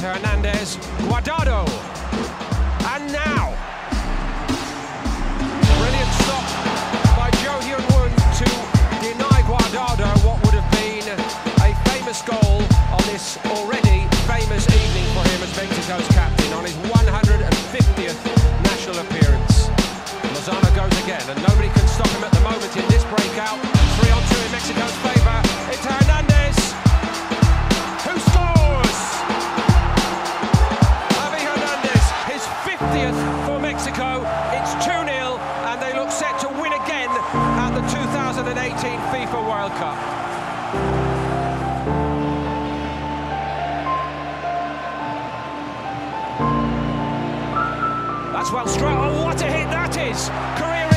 Hernandez, Guardado. And now, brilliant stop by Cho Hyun-woo to deny Guardado what would have been a famous goal on this already famous evening for him as Mexico's captain 2018 FIFA World Cup. That's well struck. Oh, what a hit that is! Career